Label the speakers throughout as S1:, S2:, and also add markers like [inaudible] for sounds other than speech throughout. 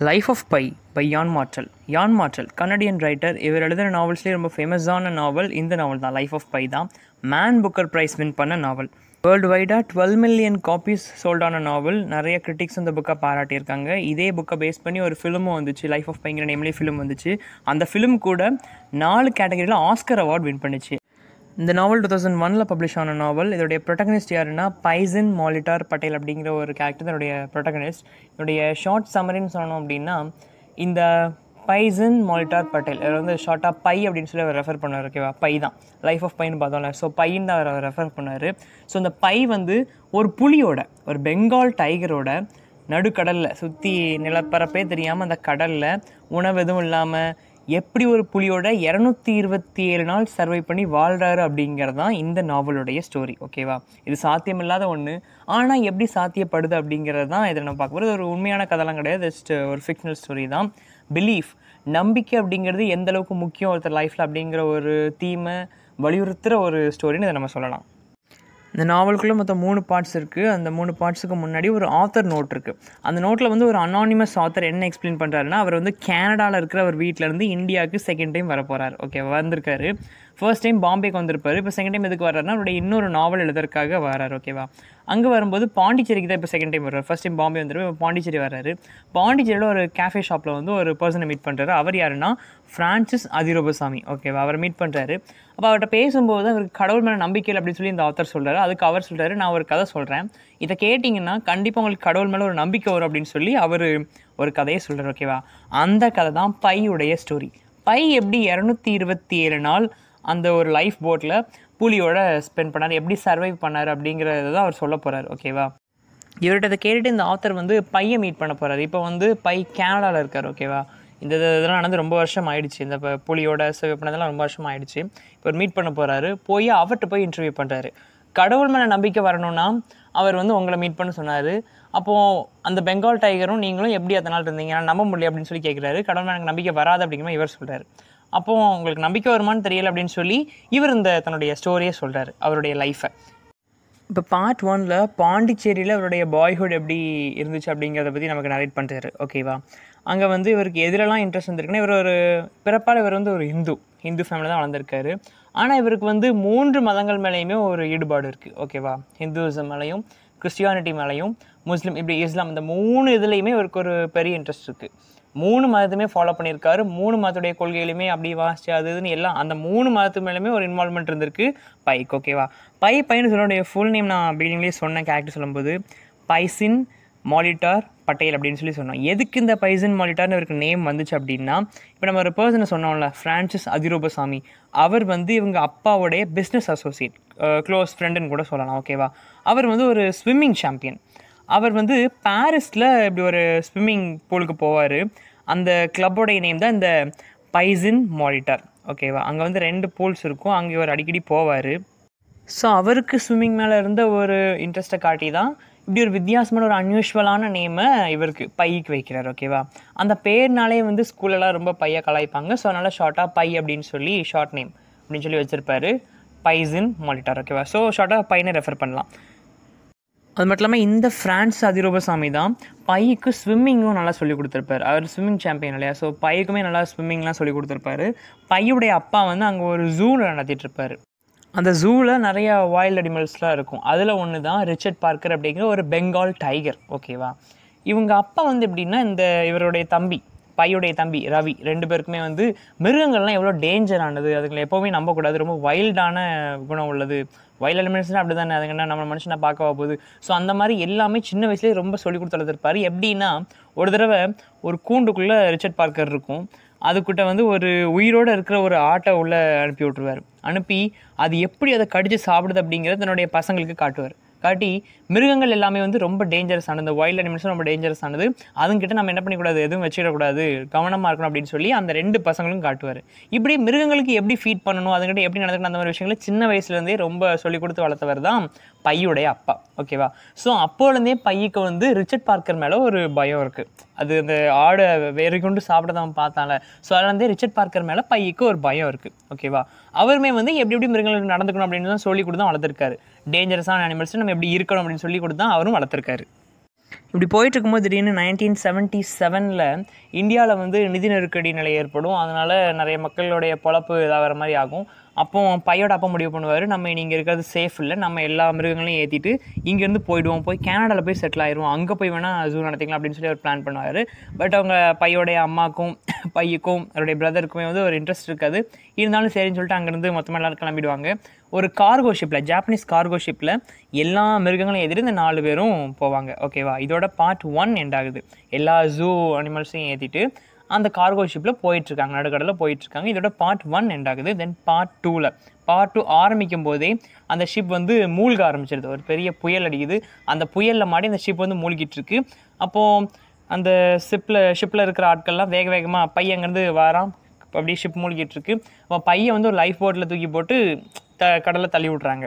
S1: Life of by by யான் மாற்றல் யான் மாற்றல் Canadian writer இவர் எழுதுகிற நாவல்ஸ்லேயே ரொம்ப ஃபேமஸான நாவல் இந்த நாவல் தான் லைஃப் ஆஃப் பை தான். மேன் புக்கர் ப்ரைஸ் வின் பண்ண நாவல் வேர்ல்டு வைடாக டுவெல் மில்லியன் காப்பீஸ் சோல்டான நாவல் நிறைய கிரிட்டிக்ஸ் இந்த புக்கை பாராட்டியிருக்காங்க. இதே புக்கை பேஸ் பண்ணி ஒரு ஃபிலிமும் வந்துச்சு லைஃப் ஆஃப் பைங்கிற நேம்லேயே ஃபிலிம் வந்துச்சு. அந்த ஃபிலிம் கூட நாலு கேட்டகரியில் ஆஸ்கர் அவார்ட் வின் பண்ணிச்சு. இந்த நாவல் டூ தௌசண்ட் ஒனில் பப்ளிஷ் ஆன நாவல் இதோடைய ப்ரொட்டகனிஸ்ட் யாருன்னா பைசன் மாலிட்டார் பட்டேல் அப்படிங்கிற ஒரு கேரக்டர் தான் இதோடைய ப்ரொட்டகனிஸ்ட் இதோடைய ஷார்ட் சம்மரின்னு சொன்னோம் அப்படின்னா இந்த பைசன் மாலிட்டார் பட்டேல் இவர் வந்து ஷார்ட்டாக பை அப்படின்னு சொல்லி அவர் ரெஃபர் பண்ணார் ஓகேவா பை தான். லைஃப் ஆஃப் பைன்னு பார்த்தோம்ல ஸோ பைன்னு தான் அவர் ரெஃபர் பண்ணார். ஸோ இந்த பை வந்து ஒரு புலியோட ஒரு பெங்கால் டைகரோட நடுக்கடலில் சுற்றி நிலப்பரப்பே தெரியாமல் அந்த கடலில் உணவு எதுவும் இல்லாமல் எப்படி ஒரு புலியோட இரநூத்தி இருபத்தி ஏழு நாள் சர்வை பண்ணி வாழ்கிறாரு அப்படிங்கிறது தான் இந்த நாவலுடைய ஸ்டோரி ஓகேவா இது சாத்தியமில்லாத ஒன்று ஆனால் எப்படி சாத்தியப்படுது அப்படிங்கிறது தான் இதை நம்ம பார்க்க போகிறது ஒரு உண்மையான கதைலாம் கிடையாது. ஜஸ்ட் ஒரு ஃபிக்ஷனல் ஸ்டோரி தான். பிலீஃப் நம்பிக்கை அப்படிங்கிறது எந்த அளவுக்கு முக்கியம் ஒருத்தர் லைஃப்பில் அப்படிங்கிற ஒரு தீமை வலியுறுத்துகிற ஒரு ஸ்டோரின்னு இதை நம்ம சொல்லலாம். இந்த நாவலுக்குள்ளே மொத்தம் மூணு பார்ட்ஸ் இருக்குது அந்த மூணு பார்ட்ஸுக்கு முன்னாடி ஒரு ஆத்தர் நோட் இருக்குது அந்த நோட்டில் வந்து ஒரு அனானிமஸ் ஆத்தர் என்ன எக்ஸ்பிளைன் பண்ணுறாருன்னா அவர் வந்து கேனடாவில் இருக்கிற அவர் வீட்டிலேருந்து இந்தியாவுக்கு செகண்ட் டைம் வர போகிறார் ஓகே வந்திருக்காரு. ஃபர்ஸ்ட் டைம் பாம்பேக்கு வந்திருப்பார். இப்போ செகண்ட் டைம் எதுக்கு வர்றாருன்னா அவருடைய இன்னொரு நாவல் எழுதுறதுக்காக வரார் ஓகேவா அங்கே வரும்போது பாண்டிச்சேரிக்கு தான் இப்போ செகண்ட் டைம் வர்றாரு. ஃபர்ஸ்ட் டைம் பாம்பே வந்துரு இப்போ பாண்டிச்சேரி வர்றாரு. பாண்டிச்சேரியில் ஒரு கேஃபே ஷாப்பில் வந்து ஒரு பர்சனை மீட் பண்ணுறாரு அவர் யாருன்னா ஃப்ரான்சிஸ் அதிரூபசாமி ஓகேவா அவரை மீட் பண்ணுறாரு அப்போ அவர்கிட்ட பேசும்போது அவருக்கு கடவுள் மேலே நம்பிக்கை அப்படின்னு சொல்லி இந்த ஆத்தர் சொல்கிறாரு அதுக்கு அவர் சொல்கிறாரு நான் ஒரு கதை சொல்கிறேன் இதை கேட்டிங்கன்னா கண்டிப்பாக உங்களுக்கு கடவுள் மேலே ஒரு நம்பிக்கை வரும் அப்படின்னு சொல்லி அவர் ஒரு கதையை சொல்கிறார் ஓகேவா அந்த கதை தான் பையுடைய ஸ்டோரி பை எப்படி இரநூத்தி இருபத்தி ஏழு நாள் அந்த ஒரு லைஃப் போட்டில் கூலியோட ஸ்பெண்ட் பண்ணார். எப்படி சர்வைவ் பண்ணார் அப்படிங்கிறத தான் அவர் சொல்ல போகிறார் ஓகேவா இவர்கிட்ட கேட்டுட்டு இந்த ஆத்தர் வந்து பையை மீட் பண்ண போகிறார் இப்போ வந்து பை கேனடாவில் இருக்கார் ஓகேவா இந்த இது- இதெல்லாம் நடந்து ரொம்ப வருஷம் ஆயிடுச்சு. இந்த புலியோட சர்வை பண்ணதெல்லாம் ரொம்ப வருஷம் ஆயிடுச்சு. இப்போ மீட் பண்ண போகிறாரு போய் அவர்கிட்ட போய் இன்டர்வியூ பண்ணுறாரு கடவுள் மேலே நம்பிக்கை வரணும்னா அவர் வந்து உங்களை மீட் பண்ண சொன்னார். அப்போது அந்த பெங்கால் டைகரும் நீங்களும் எப்படி அத்தனை நாள் இருந்தீங்க நம்ப முடியல அப்படின்னு சொல்லி கேட்குறாரு கடவுள் மேலே நம்பிக்கை வராது அப்படிங்கிற மாதிரி இவர் சொல்கிறாரு அப்போது உங்களுக்கு நம்பிக்கை வருமான்னு தெரியல அப்படின்னு சொல்லி இவர் இந்த தன்னுடைய ஸ்டோரியை சொல்கிறாரு அவருடைய லைஃப்பை இப்போ பார்ட் ஒனில் பாண்டிச்சேரியில் அவருடைய பாய்ஹுட் எப்படி இருந்துச்சு அப்படிங்கிறத பற்றி நமக்கு நரேட் பண்ணுறாரு ஓகேவா அங்கே வந்து இவருக்கு எதிரெல்லாம் இன்ட்ரெஸ்ட் வந்திருக்குன்னா இவர் ஒரு பிறப்பால் இவர் வந்து ஒரு இந்து ஹிந்து ஃபேமிலி தான் வளர்ந்துருக்காரு. ஆனால் இவருக்கு வந்து மூன்று மதங்கள் மேலேயுமே ஒரு ஈடுபாடு இருக்குது ஓகேவா ஹிந்துவிசம் மேலேயும் கிறிஸ்டியானிட்டி மேலேயும் முஸ்லீம் இப்படி இஸ்லாம் இந்த மூணு இதுலேயுமே இவருக்கு ஒரு பெரிய இன்ட்ரெஸ்ட் இருக்குது மூணு மதத்துமே ஃபாலோ பண்ணியிருக்காரு. மூணு மதத்துடைய கொள்கையிலுமே அப்படி வாசிச்சு அது இதுன்னு எல்லாம் அந்த மூணு மதத்து மேலுமே ஒரு இன்வால்மெண்ட் இருந்திருக்கு. பைக் ஓகேவா பை பைன்னு சொல்லுடைய ஃபுல் நேம் நான் பிகினிங்லேயே சொன்ன கேரக்டர் சொல்லும்போது பைசின் மாலிட்டார் பட்டேல் அப்படின்னு சொல்லி சொன்னோம். எதுக்கு இந்த பைசன் மாலிட்டார்னு இவருக்கு நேம் வந்துச்சு அப்படின்னா இப்போ நம்ம ஒரு பர்சனை சொன்னோம்ல ஃப்ரான்சிஸ் அதிரூபசாமி அவர் வந்து இவங்க அப்பாவுடைய பிஸ்னஸ் அசோசியேட் க்ளோஸ் ஃப்ரெண்டுன்னு கூட சொல்லலாம் ஓகேவா அவர் வந்து ஒரு ஸ்விம்மிங் சாம்பியன் அவர் வந்து பாரிஸில் இப்படி ஒரு ஸ்விம்மிங் பூலுக்கு போவார். அந்த கிளப்போடைய நேம் தான் இந்த பைசின் மானிட்டர் ஓகேவா அங்கே வந்து ரெண்டு பூல்ஸ் இருக்கும். அங்கே இவர் அடிக்கடி போவார். ஸோ அவருக்கு ஸ்விம்மிங் மேலே இருந்த ஒரு இன்ட்ரெஸ்ட்டை காட்டி தான் இப்படி ஒரு வித்தியாசமான ஒரு அன்யூஷுவலான நேமை இவருக்கு பைக்கு வைக்கிறார். ஓகேவா அந்த பேர்னாலே வந்து ஸ்கூலெல்லாம் ரொம்ப பையை கலாய்ப்பாங்க. ஸோ அதனால் ஷார்ட்டாக பை அப்படின்னு சொல்லி ஷார்ட் நேம் அப்படின்னு சொல்லி வச்சுருப்பாரு. பைசின் மாலிட்டார் ஓகேவா ஸோ ஷார்ட்டாக பையனை ரெஃபர் பண்ணலாம். அது மட்டும் இல்லாமல் இந்த ஃப்ரான்ஸ் அதிரூபசாமி தான் பைக்கு ஸ்விம்மிங்கும் நல்லா சொல்லி கொடுத்துருப்பாரு. அவர் ஸ்விம்மிங் சாம்பியன் இல்லையா? ஸோ பைக்குமே நல்லா ஸ்விம்மிங்லாம் சொல்லி கொடுத்துருப்பாரு. பையுடைய அப்பா வந்து அங்கே ஒரு ஜூவில் நடத்திட்டு இருப்பார். அந்த ஜூவில் நிறைய வைல்ட் அனிமல்ஸ்லாம் இருக்கும். அதில் ஒன்று தான் ரிச்சர்ட் பார்க்கர் அப்படிங்கிற ஒரு பெங்கால் டைகர் ஓகேவா இவங்க அப்பா வந்து எப்படின்னா இந்த இவருடைய தம்பி பையுடைய தம்பி ரவி ரெண்டு பேருக்குமே வந்து மிருகங்கள்லாம் எவ்வளோ டேஞ்சரானது. அதுங்களை எப்போவுமே நம்பக்கூடாது. ரொம்ப வைல்டான குணம் உள்ளது. வயல் எலிமெண்ட்ஸ்னால் அப்படி தானே அதுங்க என்ன? நம்ம மனுஷனை பார்க்கவா போகுது ஸோ அந்த மாதிரி எல்லாமே சின்ன வயசுலேயே ரொம்ப சொல்லி கொடுத்து வளர்த்துருப்பாரு எப்படின்னா ஒரு தடவை ஒரு கூண்டுக்குள்ளே ரிச்சர்ட் பார்க்கர் இருக்கும். அதுக்கிட்ட வந்து ஒரு உயிரோடு இருக்கிற ஒரு ஆட்டை உள்ளே அனுப்பி விட்ருவார் அனுப்பி அது எப்படி அதை கடித்து சாப்பிடுது அப்படிங்கிறத தன்னுடைய பசங்களுக்கு காட்டுவார். காட்டி மிருகங்கள் எல்லாமே வந்து ரொம்ப டேஞ்சரஸ் ஆனது. இந்த வைல்ட் அனிமல்ஸ் ரொம்ப டேஞ்சரஸ் ஆனது. அதுங்கிட்ட நம்ம என்ன பண்ணிக்கூடாது? எதுவும் வச்சிடக்கூடாது. கவனமாக இருக்கணும் அப்படின்னு சொல்லி அந்த ரெண்டு பசங்களும் காட்டுவார். இப்படி மிருகங்களுக்கு எப்படி ஃபீட் பண்ணணும்? அதுங்கிட்ட எப்படி நடந்துக்கணும்? அந்த மாதிரி விஷயங்களை சின்ன வயசுலேருந்தே ரொம்ப சொல்லி கொடுத்து வளர்த்தவர் தான் பையுடைய அப்பா. ஓகேவா ஸோ அப்போலேருந்தே பையக்கு வந்து ரிச்சர்ட் பார்க்கர் மேலே ஒரு பயம் இருக்குது அது அந்த ஆடை வேறு கொண்டு சாப்பிடதான் பார்த்தால ஸோ அதுலேருந்தே ரிச்சர்ட் பார்க்கர் மேலே பையக்கு ஒரு பயம் இருக்குது ஓகேவா அவருமே வந்து எப்படி எப்படி மிருகங்களுக்கு நடந்துக்கணும் அப்படின்னு தான் சொல்லி கொடுத்து தான் வளர்த்துருக்காரு. டேஞ்சரஸான அனிமல்ஸ் நம்ம எப்படி இருக்கணும் அப்படின்னு சொல்லி கொடுத்து தான் அவரும் வளர்த்துருக்காரு. இப்படி போயிட்டு இருக்கும்போது திடீர்னு நைன்டீன் செவன்ட்டி செவனில் இந்தியாவில் வந்து நிதி நெருக்கடி நிலை ஏற்படும். அதனால் நிறைய மக்களுடைய பொழப்பு இதாகிற மாதிரி ஆகும். அப்போ பையோட அப்போ முடிவு பண்ணுவார் நம்ம இங்கே இருக்கிறது சேஃப் இல்லை நம்ம எல்லா மிருகங்களையும் ஏற்றிட்டு இங்கேருந்து போயிடுவோம் போய் கனடாவில் போய் செட்டில் ஆயிடுவோம் அங்கே போய் வேணால் ஜூ நடத்திக்கலாம் அப்படின்னு சொல்லி அவர் பிளான் பண்ணுவார். பட் அவங்க பையோடைய அம்மாக்கும் [coughs] பையக்கும் அவருடைய பிரதருக்குமே வந்து ஒரு இன்ட்ரெஸ்ட் இருக்காது. இருந்தாலும் சரின்னு சொல்லிட்டு அங்கேருந்து மொத்தமாக எல்லாரும் கிளம்பிடுவாங்க. ஒரு கார்கோ ஷிப்பில் ஜாப்பனீஸ் கார்கோ ஷிப்பில் எல்லா மிருகங்களையும் எதிரி இந்த நாலு பேரும் போவாங்க. ஓகேவா இதோட பார்ட் ஒன் எண்ட் ஆகுது. எல்லா ஜூ அனிமல்ஸையும் ஏற்றிட்டு அந்த கார்கோ ஷிப்பில் போயிட்டுருக்காங்க நடுக்கடலில் போயிட்டுருக்காங்க. இதோட பார்ட் ஒன் எண்ட் ஆகுது தென் பார்ட் டூவில் பார்ட் டூ ஆரம்பிக்கும் போதே அந்த ஷிப் வந்து மூழ்க ஆரம்பிச்சிருது. ஒரு பெரிய புயல் அடிக்குது. அந்த புயலில் மாடி அந்த ஷிப் வந்து மூழ்கிட்டு இருக்கு அப்போது அந்த ஷிப்பில் ஷிப்பில் இருக்கிற ஆட்கள்லாம் வேக வேகமாக பையங்கிறது வரான். அப்படியே ஷிப் மூழ்கிட்டு இருக்கு அப்போ பையன் வந்து ஒரு லைஃப் போட்டில் தூக்கி போட்டு த கடலில் தள்ளி விட்றாங்க.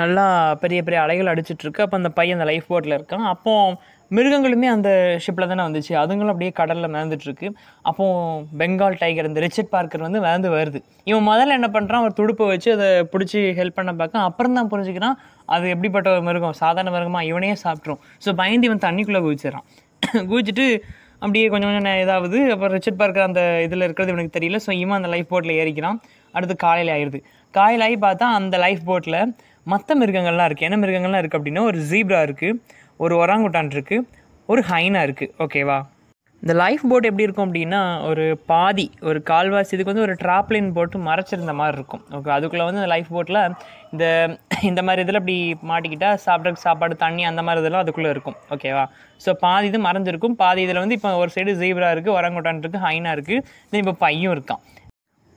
S1: நல்லா பெரிய பெரிய அலைகள் அடிச்சிட்ருக்கு அப்போ அந்த பையன் அந்த லைஃப் போட்டில் இருக்கான். அப்போ மிருகங்களுமே அந்த ஷிப்பில் தானே வந்துச்சு. அதுங்களும் அப்படியே கடலில் மிதந்துட்டு அப்போது பெங்கால் டைகர் இந்த ரிச்சர்ட் பார்க்கர் வந்து மிதந்து வருது. இவன் முதல்ல என்ன பண்ணுறான் ஒரு துடுப்பை வச்சு அதை பிடிச்சி ஹெல்ப் பண்ண பார்க்க அப்புறம் தான் புரிஞ்சுக்கிறான் அது எப்படிப்பட்ட ஒரு மிருகம்? சாதாரண மிருகமாக இவனையே சாப்பிட்ரும் ஸோ பயந்து இவன் தண்ணிக்குள்ளே குதிச்சிடறான் [coughs] குதிச்சுட்டு அப்படியே கொஞ்சம் கொஞ்சம் நே- இதாகுது அப்புறம் ரிச்சர்ட் பார்க்கர் அந்த இதில் இருக்கிறது இவனுக்கு தெரியல. ஸோ இவன் அந்த லைஃப் போட்டில் ஏறிக்கிறான். அடுத்து காலையில் ஆயிடுது. காலையில் ஆகி பார்த்தா அந்த லைஃப் போட்டில் மற்ற மிருகங்கள்லாம் இருக்குது என்ன மிருகங்கள்லாம் இருக்குது அப்படின்னா ஒரு ஜீப்ரா இருக்குது ஒரு ஒராங்குட்டான் இருக்குது ஒரு ஹைனா இருக்குது ஓகேவா இந்த லைஃப் போட் எப்படி இருக்கும் அப்படின்னா ஒரு பாதி ஒரு கால்வாசி இதுக்கு வந்து ஒரு ட்ராப்லைன் போட்டு மறைச்சிருந்த மாதிரி இருக்கும். ஓகே அதுக்குள்ளே வந்து அந்த லைஃப் போட்டில் இந்த இந்த மாதிரி இதில் இப்படி மாட்டிக்கிட்டால் சாப்பிட்ற சாப்பாடு தண்ணி அந்த மாதிரி இதெல்லாம் அதுக்குள்ளே இருக்கும். ஓகேவா ஸோ பாதி இது மறைஞ்சிருக்கும். பாதி இதில் வந்து இப்போ ஒரு சைடு ஜீப்ரா இருக்குது ஒரங்குட்டான் இருக்குது ஹைனா இருக்குது இப்போ பையும் இருக்கான்.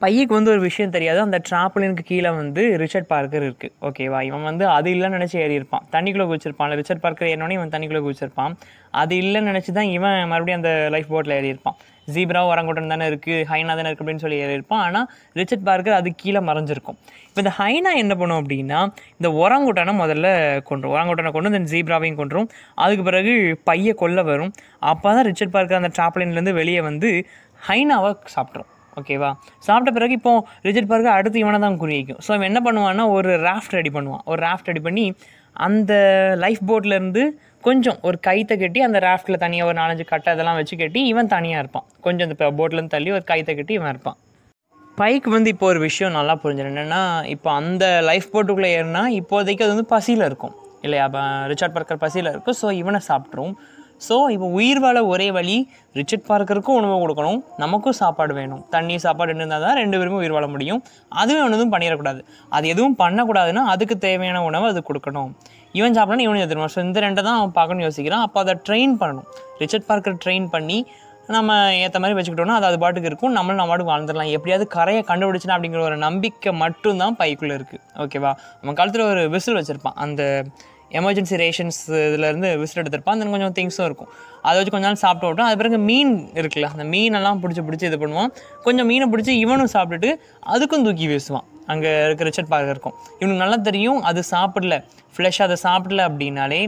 S1: பையக்கு வந்து ஒரு விஷயம் தெரியாது. அந்த ட்ராப்லினுக்கு கீழே வந்து ரிச்சர்ட் பார்க்கர் இருக்குது ஓகேவா இவன் வந்து அது இல்லைன்னு நினச்சி ஏறி இருப்பான் தண்ணிக்குள்ளே குதிச்சிருப்பான் ரிச்சர்ட் பார்க்கர் ஏறினோடனே இவன் தண்ணிக்குள்ளே குதிச்சிருப்பான். அது இல்லைன்னு நினச்சி தான் இவன் மறுபடியும் அந்த லைஃப் போட்டில் ஏறி இருப்பான் ஜீப்ரா வரங்குட்டன் தானே இருக்குது ஹைனா தானே இருக்குது அப்படின்னு சொல்லி ஏறி இருப்பான் ஆனால் ரிச்சர்ட் பார்க்கர் அது கீழே மறைஞ்சிருக்கும். இப்போ இந்த ஹைனா என்ன பண்ணும் அப்படின்னா இந்த ஒரங்குட்டனை முதல்ல கொண்டுரும் ஒரங்குட்டனை கொண்டு தென் ஜீப்ராவையும் கொண்டுரும் அதுக்கு பிறகு பைய கொல்ல வரும். அப்போ தான் ரிச்சர்ட் பார்க்கர் அந்த ட்ராப்லின்லேருந்து வெளியே வந்து ஹைனாவை சாப்பிட்ரும் ஓகேவா சாப்பிட்ட பிறகு இப்போ ரிஜெக்ட் பார்க்க அடுத்து இவனை தான் குறிக்கும் ஸோ அவன் என்ன பண்ணுவான்னா ஒரு ராஃப்ட் ரெடி பண்ணுவான். ஒரு ராஃப்ட் ரெடி பண்ணி அந்த லைஃப் போட்லேருந்து கொஞ்சம் ஒரு கைத்தை கட்டி அந்த ராஃப்ட்டில் தனியாக ஒரு நாலஞ்சு கட்டை இதெல்லாம் வச்சு கட்டி இவன் தனியாக இருப்பான். கொஞ்சம் அந்த போட்லேருந்து தள்ளி ஒரு கைத்தை கட்டி இவன் இருப்பான். பைக்கு வந்து இப்போ ஒரு விஷயம் நல்லா புரிஞ்சிடும். என்னென்னா இப்போ அந்த லைஃப் போட்டுக்குள்ளே ஏறினா இப்போதைக்கு அது வந்து பசியில் இருக்கும். இல்லையா? ரிச்சார்ட் ரிச்சர்ட் பார்க்கர் பசியில் இருக்கும் ஸோ இவனை சாப்பிட்ருவோம் ஸோ இப்போ உயிர் வாழ ஒரே வழி ரிச்சர்ட் பார்க்கருக்கும் உணவு கொடுக்கணும் நமக்கும் சாப்பாடு வேணும். தண்ணி சாப்பாடு இருந்தால் தான் ரெண்டு பேருமே உயிர் வாழ முடியும். அதுவும் ஒன்றும் எதுவும் பண்ணிடக்கூடாது. அது எதுவும் பண்ணக்கூடாதுன்னா அதுக்கு தேவையான உணவை அது கொடுக்கணும். இவன் சாப்பிடணும் இவனும் எதிர்மா ஸோ இந்த ரெண்டை தான் அவன் பார்க்கணும்னு யோசிக்கிறான். அப்போ அதை ட்ரெயின் பண்ணணும். ரிச்சர்ட் பார்க்கர் ட்ரெயின் பண்ணி நம்ம ஏற்ற மாதிரி வச்சுக்கிட்டோம்னா அது அது பாட்டுக்கு இருக்கும். நம்மளும் நம்ம பாட்டுக்கு வாழ்ந்துடலாம். எப்படியாவது கரையை கண்டுபிடிச்சினா அப்படிங்கிற ஒரு நம்பிக்கை மட்டும்தான் பைக்குள்ளே இருக்குது ஓகேவா நம்ம காலத்தில் ஒரு விசில் வச்சுருப்பான். அந்த எமர்ஜென்சி ரேஷன்ஸ் இதுலேருந்து விசில் எடுத்திருப்பான் அந்த கொஞ்சம் திங்ஸும் இருக்கும். அதை வச்சு கொஞ்ச நாள் சாப்பிட்டு விட்டோம். அது பிறகு மீன் இருக்குல்ல அந்த மீனெல்லாம் பிடிச்சி பிடிச்சி இது பண்ணுவான். கொஞ்சம் மீனை பிடிச்சி இவனும் சாப்பிட்டுட்டு அதுக்கும் தூக்கி வீசுவான். அங்கே இருக்க ரிச்சர்ட் பார்க்க இருக்கும். இவனுக்கு நல்லா தெரியும் அது சாப்பிடல. ஃப்ளஷ் அதை சாப்பிடல அப்படின்னாலே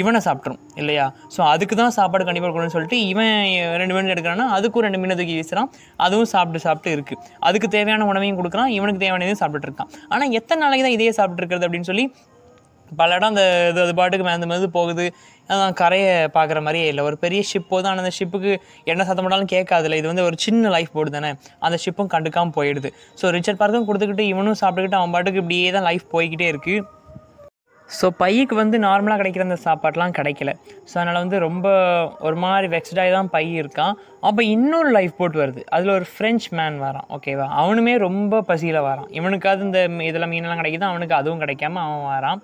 S1: இவனை சாப்பிட்ரும் இல்லையா? ஸோ அதுக்கு தான் சாப்பாடு கண்டிப்பாக கொடுக்கணும்னு சொல்லிட்டு இவன் ரெண்டு மீன் எடுக்கிறான்னா அதுக்கும் ரெண்டு மீனை தூக்கி வீசுறான். அதுவும் சாப்பிட்டு சாப்பிட்டு இருக்குது அதுக்கு தேவையான உணவையும் கொடுக்குறான். இவனுக்கு தேவையானதையும் சாப்பிட்டுட்டு இருக்கான். ஆனால் எத்தனை நாளைக்கு தான் இதையே சாப்பிட்டு இருக்கிறது அப்படின்னு சொல்லி பல இடம் அந்த இது அது பாட்டுக்கு மேந்து மேந்து போகுது. அதான் கரையை பார்க்குற மாதிரியே இல்லை. ஒரு பெரிய ஷிப் போதும் ஆனால் அந்த ஷிப்புக்கு என்ன சத்தம் போட்டாலும் கேட்காதுல இது வந்து ஒரு சின்ன லைஃப் போர்டு தானே. அந்த ஷிப்பும் கண்டுக்காமல் போயிடுது. ஸோ ரிச்சர்ட் பார்க்கும் கொடுத்துக்கிட்டு இவனும் சாப்பிட்டுக்கிட்டு அவன் பாட்டுக்கு இப்படியே தான் லைஃப் போய்கிட்டே இருக்குது ஸோ பையக்கு வந்து நார்மலாக கிடைக்கிற அந்த சாப்பாடெலாம் கிடைக்கல. ஸோ அதனால் வந்து ரொம்ப ஒரு மாதிரி வெக்ஸ்டாகி தான் பை இருக்கான். அப்போ இன்னொரு லைஃப் போட் வருது. அதில் ஒரு ஃப்ரெஞ்ச் மேன் வரான் ஓகேவா அவனுமே ரொம்ப பசியில் வரான். இவனுக்காவது இந்த இதெல்லாம் மீனெல்லாம் கிடைக்குது? அவனுக்கு அதுவும் கிடைக்காம அவன் வரான்.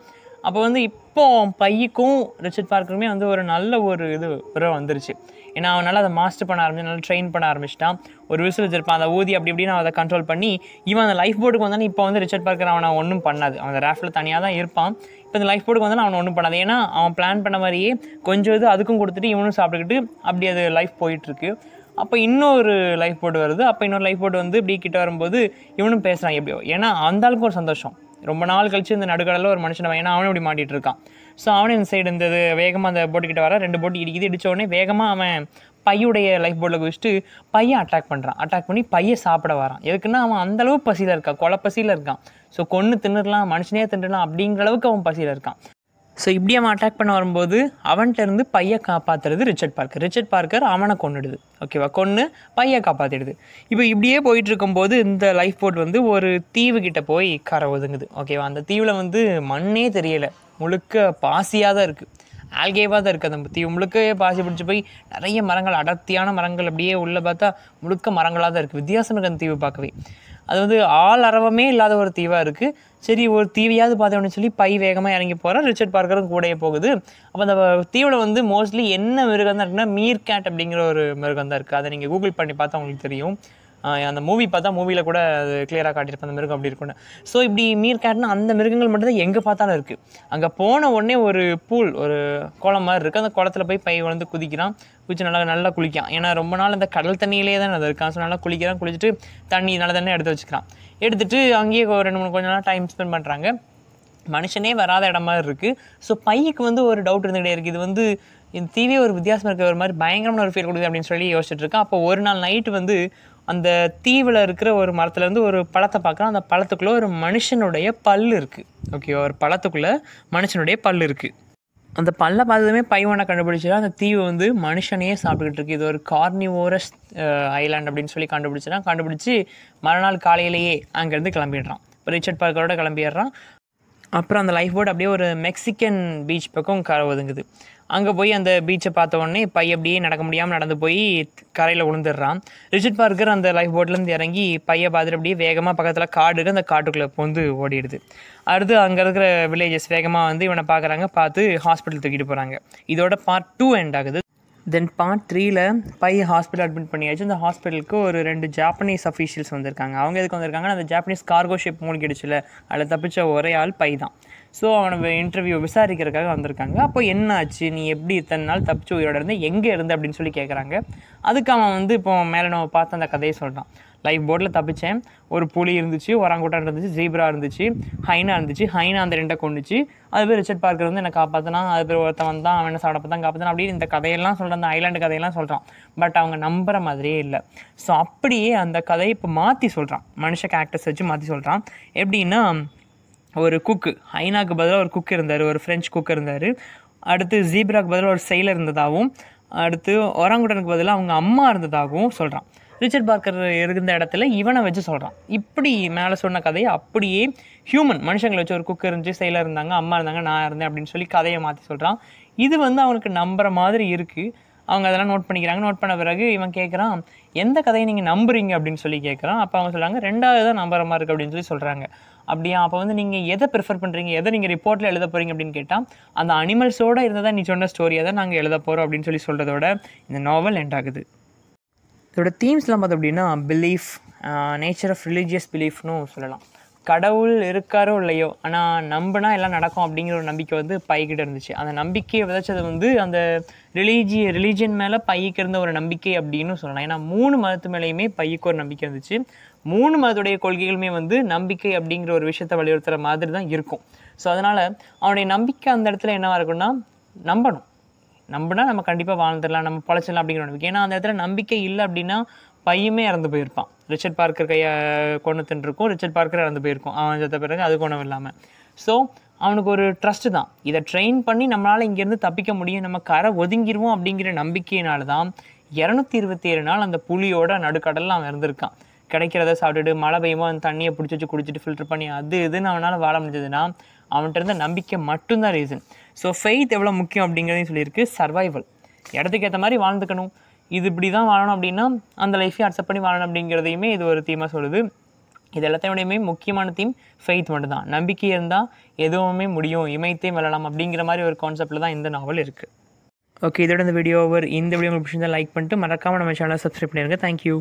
S1: அப்போ வந்து இப்போ பையக்கும் ரிச்சர்ட் பார்க்கருமே வந்து ஒரு நல்ல ஒரு இது உறவு வந்துருச்சு. ஏன்னா அவனால் அதை மாஸ்டர் பண்ண ஆரம்பிச்சு நல்லா ட்ரெயின் பண்ண ஆரம்பிச்சிட்டான். ஒரு விசில் வச்சிருப்பான் அந்த ஊதி அப்படி இப்படின்னு அவன் அதை கண்ட்ரோல் பண்ணி இவன் அந்த லைஃப் போர்டுக்கு வந்தானே இப்போ வந்து ரிச்சர்ட் பார்க்கர் அவனை ஒன்றும் பண்ணாது. அவன் அந்த தனியாக தான் இருப்பான். இப்போ இந்த லைஃப் போர்டுக்கு வந்தாலும் அவன் ஒன்றும் பண்ணாது. ஏன்னா அவன் பிளான் பண்ண மாதிரியே கொஞ்சம் இது அதுக்கும் கொடுத்துட்டு இவனும் சாப்பிட்டுக்கிட்டு அப்படி அது லைஃப் போயிட்டுருக்கு. அப்போ இன்னொரு லைஃப் போர்டு வருது. அப்போ இன்னொரு லைஃப் போர்டு வந்து இப்படி கிட்ட வரும்போது இவனும் பேசுகிறான் எப்படியோ. ஏன்னா அந்த ஆளுக்கு ஒரு சந்தோஷம். ரொம்ப நாள் கழிச்சு இந்த நடுக்கடலில் ஒரு மனுஷனை ஏன்னா அவனும் இப்படி மாட்டிகிட்டு இருக்கான். ஸோ அவனும் இந்த சைடு இந்த வேகமாக அந்த போட்டுக்கிட்ட வர ரெண்டு போட்டு இடிக்குது இடிச்ச உடனே வேகமாக அவன் பையுடைய லைஃப் போர்டில் குதிச்சுட்டு பையன் அட்டாக் பண்ணுறான் அட்டாக் பண்ணி பையை சாப்பிட வரான். எதுக்குன்னா அவன் அந்தளவு பசியில் இருக்கான். கொலை பசியில் இருக்கான். ஸோ கொன்று தின்னுடலாம் மனுஷனே தின்னுடலாம் அப்படிங்கிற அளவுக்கு அவன் பசியில் இருக்கான். ஸோ இப்படி அவன் அட்டாக் பண்ண வரும்போது அவன்கிட்டருந்து பையை காப்பாற்றுறது ரிச்சர்ட் பார்க்கர். ரிச்சர்ட் பார்க்கர் அவனை கொன்னுடுது. ஓகேவா கொன்று பையை காப்பாற்றிடுது இப்போ இப்படியே போயிட்டு இருக்கும்போது இந்த லைஃப் போட் வந்து ஒரு தீவு கிட்ட போய் கரை ஒதுங்குது. ஓகேவா அந்த தீவில் வந்து மண்ணே தெரியலை. முழுக்க பாசியாக தான் இருக்குது ஆல்கேவாக தான் இருக்குது அந்த தீவு முழுக்க பாசி பிடிச்சி போய் நிறைய மரங்கள் அடர்த்தியான மரங்கள் அப்படியே உள்ளே பார்த்தா முழுக்க மரங்களாக தான் இருக்குது வித்தியாசம் இருக்குது அந்த தீவு பார்க்கவே. அது வந்து ஆள் அரவமே இல்லாத ஒரு தீவாக இருக்குது சரி ஒரு தீவையாவது பார்த்தோம்னு சொல்லி பை வேகமாக இறங்கி போகிறேன் ரிச்சர்ட் பார்க்கரும் கூடயே போகுது. அப்போ அந்த தீவில் வந்து மோஸ்ட்லி என்ன மிருகம் தான் இருக்குன்னா மீர் கேட் அப்படிங்கிற ஒரு மிருகம் தான் இருக்குது அதை நீங்கள் கூகுள் பண்ணி பார்த்தா உங்களுக்கு தெரியும். அந்த மூவி பார்த்தா மூவியில் கூட அது கிளியராக காட்டியிருப்பேன் அந்த மிருகம் அப்படி இருக்கும்னு. ஸோ இப்படி மீர் கேட்னா அந்த மிருகங்கள் மட்டும்தான் எங்கே பார்த்தாலும் இருக்குது அங்கே போன உடனே ஒரு பூல் ஒரு குளம் மாதிரி இருக்குது அந்த குளத்துல போய் பை வளர்ந்து குதிக்கிறான். குதிச்சு நல்லா நல்லா குளிக்கான் ஏன்னா ரொம்ப நாள் அந்த கடல் தண்ணியிலே தான் அது இருக்கான். ஸோ நல்லா குளிக்கிறான் குளிச்சுட்டு தண்ணி நல்ல தண்ணி எடுத்து வச்சுக்கிறான். எடுத்துட்டு அங்கேயே ஒரு ரெண்டு மூணு கொஞ்ச நாள் டைம் ஸ்பெண்ட் பண்ணுறாங்க மனுஷனே வராத இடம் மாதிரி இருக்குது ஸோ பையக்கு வந்து ஒரு டவுட் இருந்துகிட்டே இருக்குது இது வந்து இந்த தீவே ஒரு வித்தியாசமாக இருக்கிற ஒரு மாதிரி பயங்கரமான ஒரு ஃபீல் கொடுக்குது அப்படின்னு சொல்லி யோசிச்சுட்டு இருக்கேன் அப்போ ஒரு நாள் நைட்டு வந்து அந்த தீவில் இருக்கிற ஒரு மரத்துலேருந்து ஒரு பழத்தை பார்க்குறான் அந்த பழத்துக்குள்ளே ஒரு மனுஷனுடைய பல் இருக்குது ஓகே ஒரு பழத்துக்குள்ளே மனுஷனுடைய பல் இருக்குது அந்த பல்லை பார்த்ததுமே பைவனை கண்டுபிடிச்சா அந்த தீவு வந்து மனுஷனையே சாப்பிட்டுக்கிட்டு இருக்கு. இது ஒரு கார்னிவோரஸ் ஐலாண்ட் அப்படின்னு சொல்லி கண்டுபிடிச்சா கண்டுபிடிச்சி மறுநாள் காலையிலேயே அங்கேருந்து கிளம்பிடுறான். இப்போ ரிச்சர்ட் பார்க்கரோட கிளம்பிடுறான். அப்புறம் அந்த லைஃப் போட் அப்படியே ஒரு மெக்சிக்கன் பீச் பக்கம் கரை ஒதுங்குது. அங்கே போய் அந்த பீச்சை பார்த்த உடனே பை அப்படியே நடக்க முடியாமல் நடந்து போய் கரையில் விழுந்துடுறான் ரிச்சர்ட் பார்க்கர் அந்த லைஃப் போட்லேருந்து இறங்கி பையை பார்த்துட்டு அப்படியே வேகமாக பக்கத்தில் காடு அந்த காட்டுக்குள்ளே வந்து ஓடிடுது. அடுத்து அங்கே இருக்கிற வில்லேஜஸ் வேகமாக வந்து இவனை பார்க்குறாங்க பார்த்து ஹாஸ்பிட்டல் தூக்கிட்டு போகிறாங்க இதோட பார்ட் டூ எண்ட் ஆகுது. தென் பார்ட் த்ரீல பை ஹாஸ்பிட்டல் அட்மிட் பண்ணியாச்சு. அந்த ஹாஸ்பிட்டலுக்கு ஒரு ரெண்டு ஜாப்பனீஸ் அஃபீஷியல்ஸ் வந்திருக்காங்க. அவங்க எதுக்கு வந்திருக்காங்கன்னா அந்த ஜாப்பனீஸ் கார்கோ ஷிப் மூழ்கிடுச்சுல. அதில் தப்பிச்ச ஒரே ஆள் பை தான். ஸோ அவனை இன்டர்வியூ விசாரிக்கிறதுக்காக வந்திருக்காங்க. அப்போ என்ன ஆச்சு நீ எப்படி இத்தனை நாள் தப்பிச்சு உயிரோட இருந்து எங்கே இருந்து அப்படின்னு சொல்லி கேட்குறாங்க அதுக்கு அவன் வந்து இப்போ மேலே நம்ம பார்த்து அந்த கதையை சொல்கிறான் லைஃப் போட்டில் தப்பிச்சேன். ஒரு புலி இருந்துச்சு ஒராங்குட்டான் இருந்துச்சு ஜீப்ரா இருந்துச்சு ஹைனா இருந்துச்சு ஹைனா அந்த ரெண்டை கொண்டுச்சு அது பேர் ரிச்சர்ட் பார்க்கர் வந்து என்னை காப்பாற்றினா அது பேர் ஒருத்தன் வந்தான் அவன் என்ன சாப்பிட தான் காப்பாற்றினா அப்படின்னு இந்த கதையெல்லாம் சொல்கிறான் அந்த ஐலாண்டு கதையெல்லாம் சொல்கிறான் பட் அவங்க நம்புற மாதிரியே இல்லை. ஸோ அப்படியே அந்த கதையை இப்போ மாற்றி சொல்கிறான் மனுஷ கேரக்டர்ஸ் வச்சு மாற்றி சொல்கிறான் எப்படின்னா ஒரு குக்கு ஐநாக்கு பதிலாக ஒரு குக் இருந்தார் ஒரு ஃப்ரெஞ்ச் குக் இருந்தார். அடுத்து ஜீப்ராக்கு பதிலாக ஒரு செயலர் இருந்ததாகவும் அடுத்து ஒராங்குடனுக்கு பதிலாக அவங்க அம்மா இருந்ததாகவும் சொல்கிறான் ரிச்சர்ட் பார்க்கர் இருந்த இடத்துல இவனை வச்சு சொல்கிறான் இப்படி மேலே சொன்ன கதையை அப்படியே ஹியூமன் மனுஷங்களை வச்சு ஒரு குக் இருந்துச்சு செயலர் இருந்தாங்க அம்மா இருந்தாங்க நான் இருந்தேன் அப்படின்னு சொல்லி கதையை மாற்றி சொல்கிறான் இது வந்து அவனுக்கு நம்புற மாதிரி இருக்குது அவங்க அதெல்லாம் நோட் பண்ணிக்கிறாங்க. நோட் பண்ண பிறகு இவன் கேட்குறான் எந்த கதையை நீங்கள் நம்புறீங்க? அப்படின்னு சொல்லி கேட்குறான் அப்போ அவங்க சொல்கிறாங்க ரெண்டாவது தான் நம்புற மாதிரி இருக்குது அப்படின்னு சொல்லி சொல்கிறாங்க அப்படியா? அப்போ வந்து நீங்கள் எதை ப்ரிஃபர் பண்ணுறீங்க எதை நீங்கள் ரிப்போர்ட்டில் எழுத போகிறீங்க அப்படின்னு கேட்டால் அந்த அனிமல்ஸோட இருந்ததா நீ சொன்ன ஸ்டோரியை தான் நாங்கள் எழுத போகிறோம் அப்படின்னு சொல்லி சொல்கிறதோட இந்த நாவல் எண்ட் ஆகுது. இதோட தீம்ஸ்லாம் பார்த்தோம் அப்படின்னா பிலீஃப் நேச்சர் ஆஃப் ரிலீஜியஸ் பிலீஃப்னு சொல்லலாம். கடவுள் இருக்காரோ இல்லையோ ஆனால் நம்பினா எல்லாம் நடக்கும் அப்படிங்கிற ஒரு நம்பிக்கை வந்து பைக்கிட்ட இருந்துச்சு. அந்த நம்பிக்கையை விதைச்சது வந்து அந்த ரிலீஜிய ரிலீஜியன் மேலே பையக்கு இருந்த ஒரு நம்பிக்கை அப்படின்னு சொல்லலாம். ஏன்னா மூணு மதத்து மேலேயுமே பையக்கு ஒரு நம்பிக்கை இருந்துச்சு. மூணு மதத்துடைய கொள்கைகளுமே வந்து நம்பிக்கை அப்படிங்கிற ஒரு விஷயத்தை வலியுறுத்துகிற மாதிரி தான் இருக்கும். ஸோ அதனால் அவனுடைய நம்பிக்கை அந்த இடத்துல என்னவாக இருக்குன்னா நம்பணும். நம்பினா நம்ம கண்டிப்பாக வாழ்ந்துடலாம் நம்ம பழச்சிடலாம் அப்படிங்கிற நம்பிக்கை. ஏன்னா அந்த இடத்துல நம்பிக்கை இல்லை அப்படின்னா பையமே இறந்து போயிருப்பான். ரிச்சர்ட் பார்க்கர் கையை கொண்டு தின்றுருக்கும் ரிச்சர்ட் பார்க்கர் இறந்து போயிருக்கும். அவன் செத்த பிறகு அது கொண்டு இல்லாமல் ஸோ அவனுக்கு ஒரு ட்ரஸ்ட்டு தான். இதை ட்ரெயின் பண்ணி நம்மளால் இங்கேருந்து தப்பிக்க முடியும். நம்ம கரை ஒதுங்கிடுவோம் அப்படிங்கிற நம்பிக்கையினால தான் இரநூத்தி இருபத்தி ஏழு நாள் அந்த புலியோட நடுக்கடலில் அவன் இருந்திருக்கான். கிடைக்கிறத சாப்பிட்டுட்டு மழை பெய்யுமோ அந்த தண்ணியை பிடிச்சி வச்சு குடிச்சிட்டு ஃபில்டர் பண்ணி அது இதுன்னு அவனால் வாழ முடிஞ்சதுன்னா அவன்கிட்ட இருந்த நம்பிக்கை மட்டும்தான் ரீசன் ஸோ ஃபெய்த் எவ்வளோ முக்கியம் அப்படிங்கிறதையும் சொல்லியிருக்கு. சர்வைவல் இடத்துக்கு ஏற்ற மாதிரி வாழ்ந்துக்கணும். இது இப்படி தான் வாழணும் அப்படின்னா அந்த லைஃப்பையும் அக்செப்ட் பண்ணி வாழணும் அப்படிங்கிறதையுமே இது ஒரு தீமாக சொல்லுது. இது எல்லாத்தையுடையுமே முக்கியமான தீம் ஃபெய்த் மட்டும்தான். நம்பிக்கை இருந்தால் எதுவுமே முடியும் இமயத்தையும் வெல்லலாம் அப்படிங்கிற மாதிரி ஒரு கான்செப்டில் தான் இந்த நாவல் இருக்குது ஓகே இதோட இந்த வீடியோ ஓவர் இந்த வீடியோ உங்களுக்கு பிடிச்சிருந்தா லைக் பண்ணிட்டு மறக்காமல் நம்ம சேனலை சப்ஸ்கிரைப் பண்ணிடுங்க தேங்க்யூ